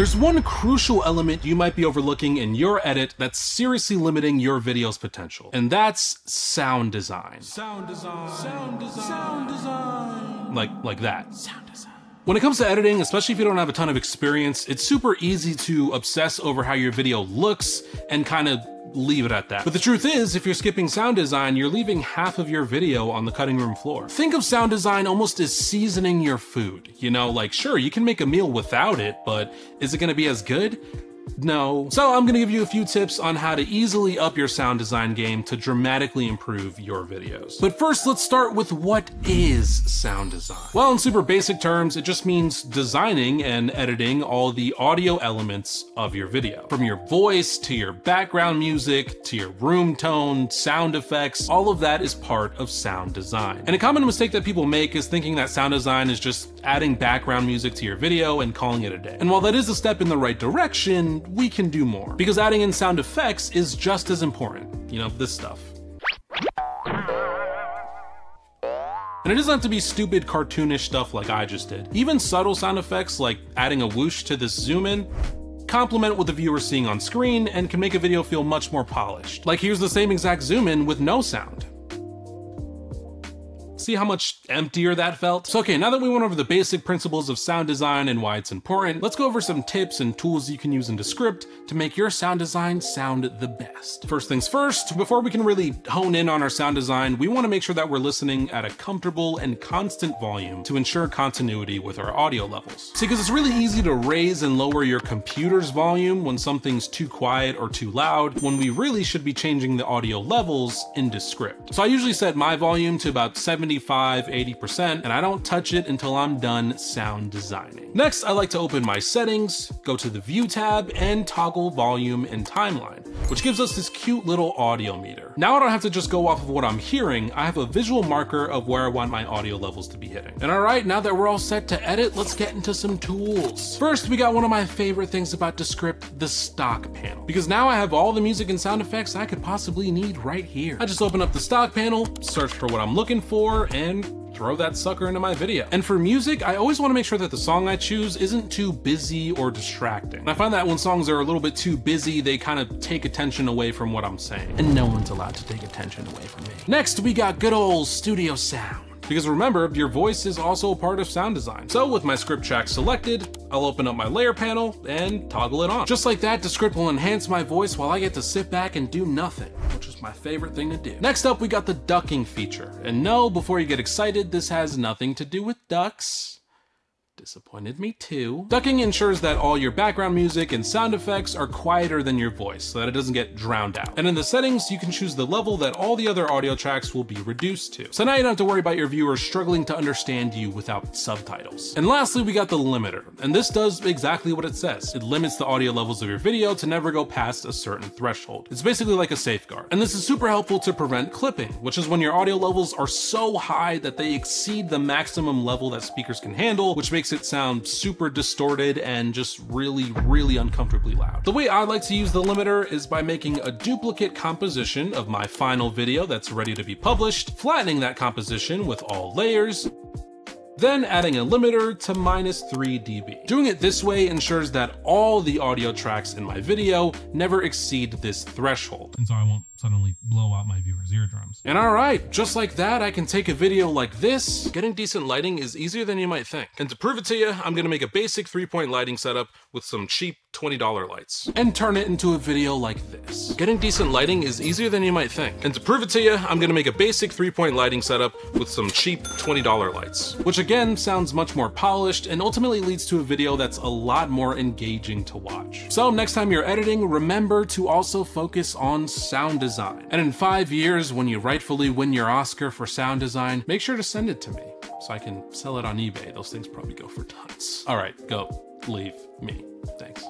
There's one crucial element you might be overlooking in your edit that's seriously limiting your video's potential, and that's sound design. Sound design. Sound design. Sound design. Like like that. Sound design. When it comes to editing, especially if you don't have a ton of experience, it's super easy to obsess over how your video looks and kind of leave it at that. But the truth is, if you're skipping sound design, you're leaving half of your video on the cutting room floor. Think of sound design almost as seasoning your food. You know, like sure, you can make a meal without it, but is it gonna be as good? No. So I'm gonna give you a few tips on how to easily up your sound design game to dramatically improve your videos. But first, let's start with what is sound design? Well, in super basic terms, it just means designing and editing all the audio elements of your video. From your voice to your background music to your room tone, sound effects, all of that is part of sound design. And a common mistake that people make is thinking that sound design is just adding background music to your video and calling it a day. And while that is a step in the right direction, we can do more. Because adding in sound effects is just as important. You know, this stuff. And it doesn't have to be stupid cartoonish stuff like I just did. Even subtle sound effects like adding a whoosh to this zoom in complement what the viewer's seeing on screen and can make a video feel much more polished. Like here's the same exact zoom in with no sound. See how much emptier that felt? So okay, now that we went over the basic principles of sound design and why it's important, let's go over some tips and tools you can use in Descript to make your sound design sound the best. First things first, before we can really hone in on our sound design, we wanna make sure that we're listening at a comfortable and constant volume to ensure continuity with our audio levels. See, because it's really easy to raise and lower your computer's volume when something's too quiet or too loud, when we really should be changing the audio levels in Descript. So I usually set my volume to about 70 75, 80%, and I don't touch it until I'm done sound designing. Next, I like to open my settings, go to the view tab, and toggle volume and timeline, which gives us this cute little audio meter. Now I don't have to just go off of what I'm hearing, I have a visual marker of where I want my audio levels to be hitting. And all right, now that we're all set to edit, let's get into some tools. First, we got one of my favorite things about Descript, the stock panel. Because now I have all the music and sound effects I could possibly need right here. I just open up the stock panel, search for what I'm looking for, and throw that sucker into my video. And for music, I always wanna make sure that the song I choose isn't too busy or distracting. And I find that when songs are a little bit too busy, they kind of take attention away from what I'm saying. And no one's allowed to take attention away from me. Next, we got good old studio sound. Because remember, your voice is also a part of sound design. So with my script track selected, I'll open up my layer panel and toggle it on. Just like that, Descript will enhance my voice while I get to sit back and do nothing, my favorite thing to do. Next up, we got the ducking feature. And no, before you get excited, this has nothing to do with ducks disappointed me too. Ducking ensures that all your background music and sound effects are quieter than your voice so that it doesn't get drowned out. And in the settings, you can choose the level that all the other audio tracks will be reduced to. So now you don't have to worry about your viewers struggling to understand you without subtitles. And lastly, we got the limiter. And this does exactly what it says. It limits the audio levels of your video to never go past a certain threshold. It's basically like a safeguard. And this is super helpful to prevent clipping, which is when your audio levels are so high that they exceed the maximum level that speakers can handle, which makes it sound super distorted and just really, really uncomfortably loud. The way I like to use the limiter is by making a duplicate composition of my final video that's ready to be published, flattening that composition with all layers, then adding a limiter to minus 3 dB. Doing it this way ensures that all the audio tracks in my video never exceed this threshold. And so I won't suddenly blow out my viewers' eardrums. And all right, just like that, I can take a video like this. Getting decent lighting is easier than you might think. And to prove it to you, I'm gonna make a basic three-point lighting setup with some cheap $20 lights and turn it into a video like this. Getting decent lighting is easier than you might think. And to prove it to you, I'm gonna make a basic three-point lighting setup with some cheap $20 lights, which again sounds much more polished and ultimately leads to a video that's a lot more engaging to watch. So next time you're editing, remember to also focus on sound design design. And in five years, when you rightfully win your Oscar for sound design, make sure to send it to me so I can sell it on eBay. Those things probably go for tons. All right, go leave me. Thanks.